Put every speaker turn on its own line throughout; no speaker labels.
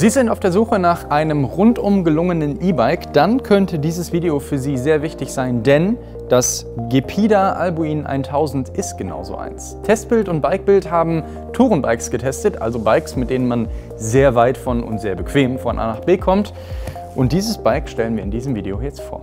Sie sind auf der Suche nach einem rundum gelungenen E-Bike, dann könnte dieses Video für Sie sehr wichtig sein, denn das Gepida Albuin 1000 ist genauso eins. Testbild und Bikebild haben Tourenbikes getestet, also Bikes, mit denen man sehr weit von und sehr bequem von A nach B kommt. Und dieses Bike stellen wir in diesem Video jetzt vor.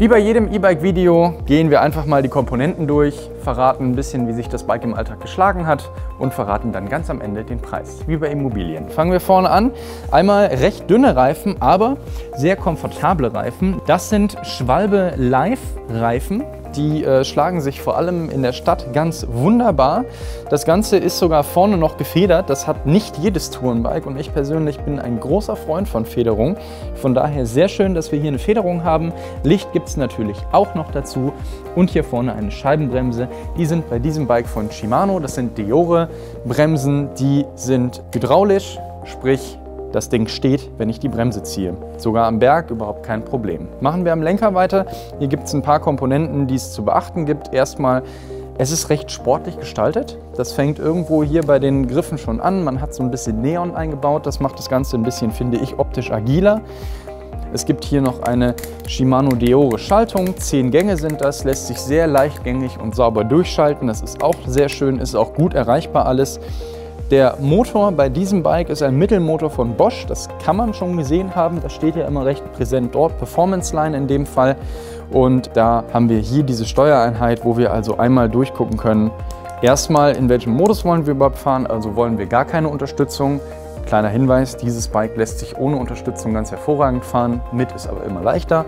Wie bei jedem E-Bike-Video gehen wir einfach mal die Komponenten durch, verraten ein bisschen, wie sich das Bike im Alltag geschlagen hat und verraten dann ganz am Ende den Preis, wie bei Immobilien. Fangen wir vorne an. Einmal recht dünne Reifen, aber sehr komfortable Reifen. Das sind Schwalbe Live Reifen. Die äh, schlagen sich vor allem in der Stadt ganz wunderbar. Das Ganze ist sogar vorne noch gefedert. Das hat nicht jedes Tourenbike und ich persönlich bin ein großer Freund von Federung. Von daher sehr schön, dass wir hier eine Federung haben. Licht gibt es natürlich auch noch dazu und hier vorne eine Scheibenbremse. Die sind bei diesem Bike von Shimano. Das sind Deore Bremsen. Die sind hydraulisch, sprich das Ding steht, wenn ich die Bremse ziehe. Sogar am Berg überhaupt kein Problem. Machen wir am Lenker weiter. Hier gibt es ein paar Komponenten, die es zu beachten gibt. Erstmal, es ist recht sportlich gestaltet. Das fängt irgendwo hier bei den Griffen schon an. Man hat so ein bisschen Neon eingebaut. Das macht das Ganze ein bisschen, finde ich, optisch agiler. Es gibt hier noch eine Shimano Deore Schaltung. Zehn Gänge sind das, lässt sich sehr leichtgängig und sauber durchschalten. Das ist auch sehr schön, ist auch gut erreichbar alles. Der Motor bei diesem Bike ist ein Mittelmotor von Bosch. Das kann man schon gesehen haben. Das steht ja immer recht präsent dort. Performance Line in dem Fall. Und da haben wir hier diese Steuereinheit, wo wir also einmal durchgucken können. Erstmal, in welchem Modus wollen wir überhaupt fahren? Also wollen wir gar keine Unterstützung. Kleiner Hinweis, dieses Bike lässt sich ohne Unterstützung ganz hervorragend fahren, mit ist aber immer leichter.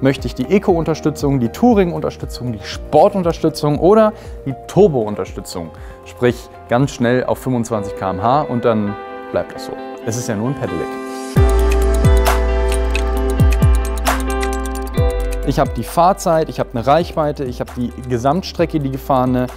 Möchte ich die Eco-Unterstützung, die Touring-Unterstützung, die Sport-Unterstützung oder die Turbo-Unterstützung, sprich ganz schnell auf 25 km/h und dann bleibt das so. Es ist ja nur ein Pedelec. Ich habe die Fahrzeit, ich habe eine Reichweite, ich habe die Gesamtstrecke, die gefahrene,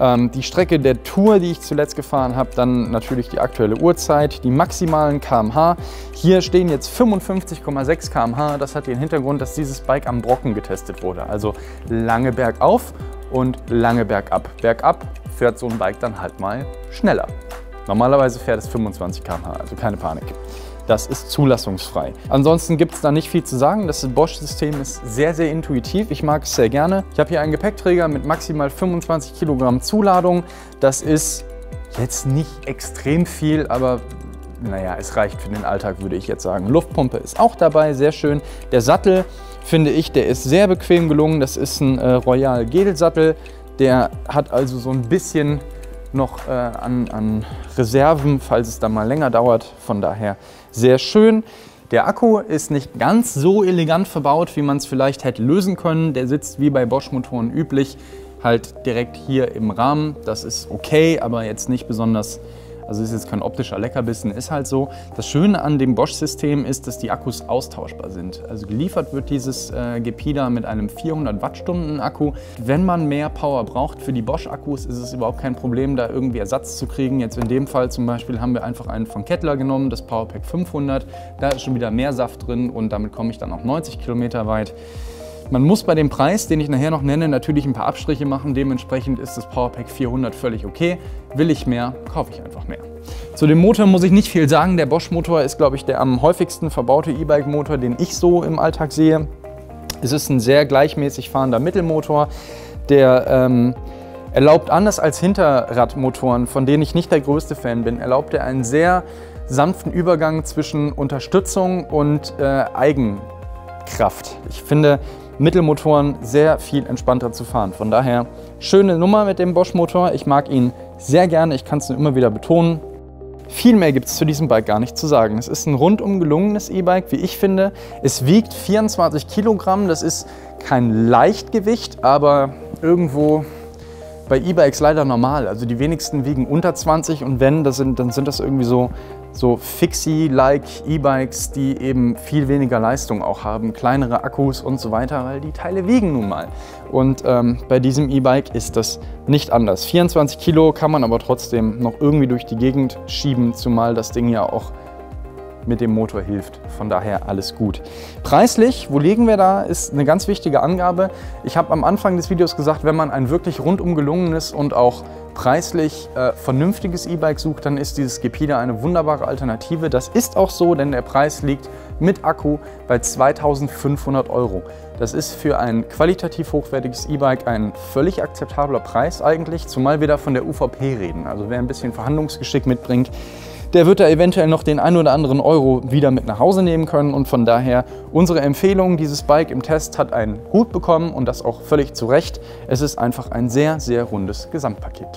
ähm, die Strecke der Tour, die ich zuletzt gefahren habe, dann natürlich die aktuelle Uhrzeit, die maximalen kmh. Hier stehen jetzt 55,6 kmh. Das hat den Hintergrund, dass dieses Bike am Brocken getestet wurde. Also lange bergauf und lange bergab. Bergab fährt so ein Bike dann halt mal schneller. Normalerweise fährt es 25 km/h, also keine Panik. Das ist zulassungsfrei. Ansonsten gibt es da nicht viel zu sagen. Das Bosch-System ist sehr, sehr intuitiv. Ich mag es sehr gerne. Ich habe hier einen Gepäckträger mit maximal 25 Kilogramm Zuladung. Das ist jetzt nicht extrem viel, aber naja, es reicht für den Alltag, würde ich jetzt sagen. Luftpumpe ist auch dabei, sehr schön. Der Sattel, finde ich, der ist sehr bequem gelungen. Das ist ein äh, Royal Gel-Sattel. Der hat also so ein bisschen noch äh, an, an Reserven, falls es dann mal länger dauert. Von daher sehr schön. Der Akku ist nicht ganz so elegant verbaut, wie man es vielleicht hätte lösen können. Der sitzt wie bei Bosch-Motoren üblich halt direkt hier im Rahmen. Das ist okay, aber jetzt nicht besonders also ist jetzt kein optischer Leckerbissen, ist halt so. Das Schöne an dem Bosch-System ist, dass die Akkus austauschbar sind. Also geliefert wird dieses äh, Gepida mit einem 400 Wattstunden Akku. Wenn man mehr Power braucht für die Bosch-Akkus, ist es überhaupt kein Problem, da irgendwie Ersatz zu kriegen. Jetzt in dem Fall zum Beispiel haben wir einfach einen von Kettler genommen, das Powerpack 500. Da ist schon wieder mehr Saft drin und damit komme ich dann auch 90 Kilometer weit. Man muss bei dem Preis, den ich nachher noch nenne, natürlich ein paar Abstriche machen. Dementsprechend ist das Powerpack 400 völlig okay. Will ich mehr, kaufe ich einfach mehr. Zu dem Motor muss ich nicht viel sagen. Der Bosch-Motor ist, glaube ich, der am häufigsten verbaute E-Bike-Motor, den ich so im Alltag sehe. Es ist ein sehr gleichmäßig fahrender Mittelmotor, der ähm, erlaubt anders als Hinterradmotoren, von denen ich nicht der größte Fan bin, erlaubt er einen sehr sanften Übergang zwischen Unterstützung und äh, Eigenkraft. Ich finde, Mittelmotoren sehr viel entspannter zu fahren. Von daher schöne Nummer mit dem Bosch-Motor. Ich mag ihn sehr gerne, ich kann es nur immer wieder betonen. Viel mehr gibt es zu diesem Bike gar nicht zu sagen. Es ist ein rundum gelungenes E-Bike, wie ich finde. Es wiegt 24 Kilogramm, das ist kein Leichtgewicht, aber irgendwo bei E-Bikes leider normal. Also die wenigsten wiegen unter 20 und wenn, sind, dann sind das irgendwie so so Fixie-like E-Bikes, die eben viel weniger Leistung auch haben, kleinere Akkus und so weiter, weil die Teile wiegen nun mal. Und ähm, bei diesem E-Bike ist das nicht anders. 24 Kilo kann man aber trotzdem noch irgendwie durch die Gegend schieben, zumal das Ding ja auch mit dem Motor hilft. Von daher alles gut. Preislich, wo liegen wir da, ist eine ganz wichtige Angabe. Ich habe am Anfang des Videos gesagt, wenn man ein wirklich rundum gelungenes und auch preislich äh, vernünftiges E-Bike sucht, dann ist dieses Gepida eine wunderbare Alternative. Das ist auch so, denn der Preis liegt mit Akku bei 2500 Euro. Das ist für ein qualitativ hochwertiges E-Bike ein völlig akzeptabler Preis eigentlich, zumal wir da von der UVP reden. Also wer ein bisschen Verhandlungsgeschick mitbringt, der wird da eventuell noch den ein oder anderen Euro wieder mit nach Hause nehmen können. Und von daher unsere Empfehlung, dieses Bike im Test hat einen Hut bekommen und das auch völlig zu Recht. Es ist einfach ein sehr, sehr rundes Gesamtpaket.